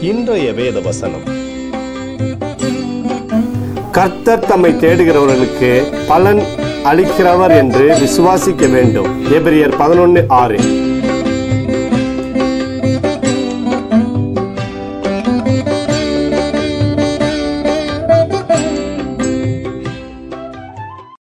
இன்றைய வேத வசனம் கர்த்தர் தம்மை தேடுகிறவர்களுக்கு பலன் அளிக்கிறவர் என்று விசுவாசிக்க வேண்டும். எபிரியர் பதினொன்று ஆறு.